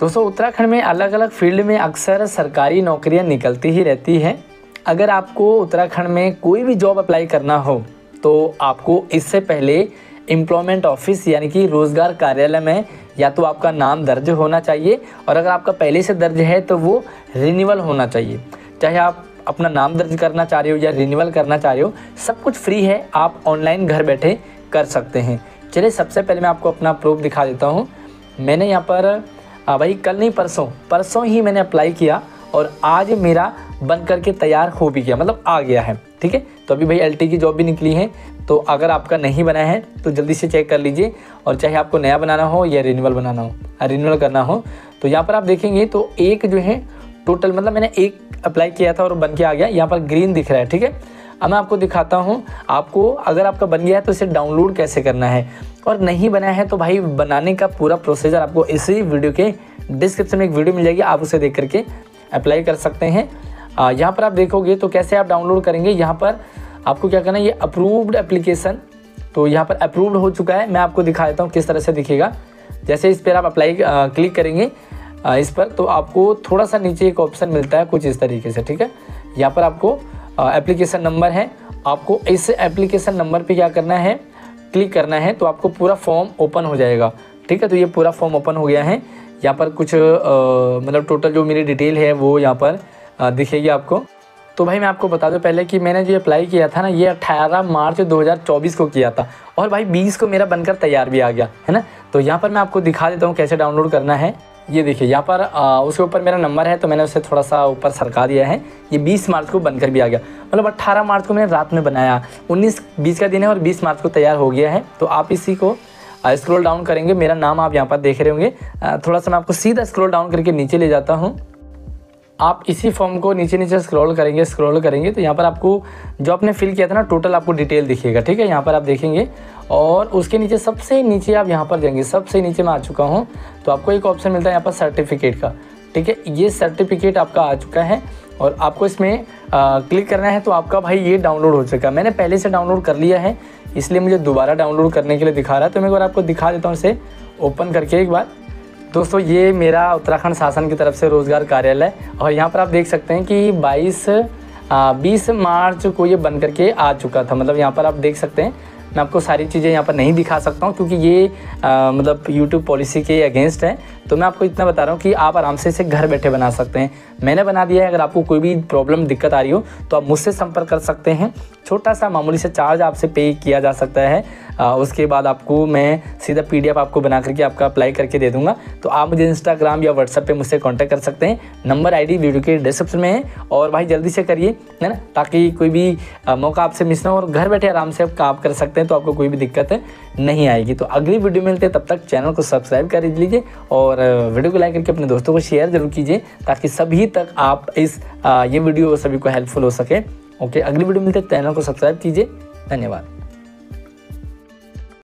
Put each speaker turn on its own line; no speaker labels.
दोस्तों, उत्तराखंड में अलग अलग फ़ील्ड में अक्सर सरकारी नौकरियाँ निकलती ही रहती हैं। अगर आपको उत्तराखंड में कोई भी जॉब अप्लाई करना हो तो आपको इससे पहले एम्प्लॉयमेंट ऑफ़िस यानी कि रोज़गार कार्यालय में या तो आपका नाम दर्ज होना चाहिए और अगर आपका पहले से दर्ज है तो वो रिन्यूअल होना चाहिए। चाहे आप अपना नाम दर्ज करना चाह रहे हो या रिन्यूअल करना चाह रहे हो, सब कुछ फ्री है, आप ऑनलाइन घर बैठे कर सकते हैं। चलिए, सबसे पहले मैं आपको अपना प्रूफ दिखा देता हूँ। मैंने यहाँ पर भाई, कल नहीं, परसों। परसों ही मैंने अप्लाई किया और आज मेरा बन करके तैयार हो भी गया मतलब आ गया है, ठीक है? तो अभी भाई एलटी की जॉब भी निकली है तो अगर आपका नहीं बना है तो जल्दी से चेक कर लीजिए और चाहे आपको नया बनाना हो या रिन्यूअल बनाना हो रिन्यूअल करना हो तो यहाँ पर आप देखेंगे तो एक जो है टोटल मतलब मैंने एक अप्लाई किया था और बन के आ गया, यहाँ पर ग्रीन दिख रहा है, ठीक है? अब मैं आपको दिखाता हूँ, आपको अगर आपका बन गया है तो इसे डाउनलोड कैसे करना है? और नहीं बना है तो भाई बनाने का पूरा प्रोसीजर आपको इसी वीडियो के डिस्क्रिप्शन में एक वीडियो मिल जाएगी, आप उसे देख करके अप्लाई कर सकते हैं। यहाँ पर आप देखोगे तो कैसे आप डाउनलोड करेंगे, यहाँ पर आपको क्या करना है, ये अप्रूव्ड एप्लीकेशन तो यहाँ पर अप्रूव्ड हो चुका है। मैं आपको दिखा देता हूँ किस तरह से दिखेगा। जैसे इस पर आप अप्लाई क्लिक करेंगे इस पर तो आपको थोड़ा सा नीचे एक ऑप्शन मिलता है कुछ इस तरीके से, ठीक है? यहाँ पर आपको एप्लीकेशन नंबर है। आपको इस एप्लीकेशन नंबर पे क्या करना है क्लिक करना है तो आपको पूरा फॉर्म ओपन हो जाएगा। ठीक है तो ये पूरा फॉर्म ओपन हो गया है। यहाँ पर कुछ मतलब टोटल जो मेरी डिटेल है, वो यहाँ पर दिखेगी आपको। तो भाई मैं आपको बता दूँ, पहले कि मैंने जो अप्लाई किया था ना, ये 18 मार्च 2024 को किया था। और भाई 20 को मेरा बनकर तैयार भी आ गया, है ना? तो यहाँ पर मैं आपको दिखा देता हूँ कैसे डाउनलोड करना है। ये देखिए यहाँ पर आ, उसके ऊपर मेरा नंबर है तो मैंने उसे थोड़ा सा ऊपर सरका दिया है। ये 20 मार्च को बनकर भी आ गया। मतलब 18 मार्च को मैंने रात में बनाया। 19 20 का दिन है और 20 मार्च को तैयार हो गया है। तो आप इसी को स्क्रॉल डाउन करेंगे। मेरा नाम आप यहाँ पर देख रहे होंगे। थोड़ा सा मैं आपको सीधा स्क्रॉल डाउन करके नीचे ले जाता हूँ। आप इसी फॉर्म को नीचे नीचे स्क्रॉल करेंगे स्क्रॉल करेंगे तो यहाँ पर आपको जो आपने फिल किया था ना टोटल आपको डिटेल दिखेगा। ठीक है यहाँ पर आप देखेंगे। और उसके नीचे सबसे नीचे आप यहाँ पर जाएँगे सबसे नीचे मैं आ चुका हूँ। तो आपको एक ऑप्शन मिलता है यहाँ पर सर्टिफिकेट का। ठीक है? ये सर्टिफिकेट आपका आ चुका है और आपको इसमें आ, क्लिक करना है तो आपका भाई ये डाउनलोड हो चुका है। मैंने पहले से डाउनलोड कर लिया है इसलिए मुझे दोबारा डाउनलोड करने के लिए दिखा रहा है। तो मैं एक बार आपको दिखा देता हूँ इसे ओपन करके एक बार। दोस्तों ये मेरा उत्तराखंड शासन की तरफ़ से रोज़गार कार्यालय और यहाँ पर आप देख सकते हैं कि 22 बीस मार्च को ये बन करके आ चुका था। मतलब यहाँ पर आप देख सकते हैं मैं आपको सारी चीज़ें यहाँ पर नहीं दिखा सकता हूँ क्योंकि ये आ, मतलब यूट्यूब पॉलिसी के अगेंस्ट है। तो मैं आपको इतना बता रहा हूँ कि आप आराम से इसे घर बैठे बना सकते हैं। मैंने बना दिया है अगर आपको कोई भी प्रॉब्लम दिक्कत आ रही हो तो आप मुझसे संपर्क कर सकते हैं। छोटा सा मामूली सा चार्ज आपसे पे किया जा सकता है। उसके बाद आपको मैं सीधा पीडीएफ आपको बना करके आपका अप्लाई करके दे दूँगा। तो आप मुझे इंस्टाग्राम या व्हाट्सअप पर मुझसे कॉन्टैक्ट कर सकते हैं। नंबर आईडी वीडियो के डिस्क्रिप्शन में है। और भाई, जल्दी से करिए, है ना? ताकि कोई भी मौका आपसे मिस ना हो और घर बैठे आराम से आप काम कर सकते हैं तो आपको कोई भी दिक्कत नहीं आएगी। तो अगली वीडियो मिलते हैं, तब तक चैनल को सब्सक्राइब कर लीजिए और वीडियो को लाइक करके अपने दोस्तों को शेयर ज़रूर कीजिए, ताकि सभी तक आप इस ये वीडियो सभी को हेल्पफुल हो सके। ओके अगली वीडियो मिलते हैं चैनल को सब्सक्राइब कीजिए। धन्यवाद।